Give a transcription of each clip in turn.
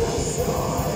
the sky.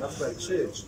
Na frente, gente.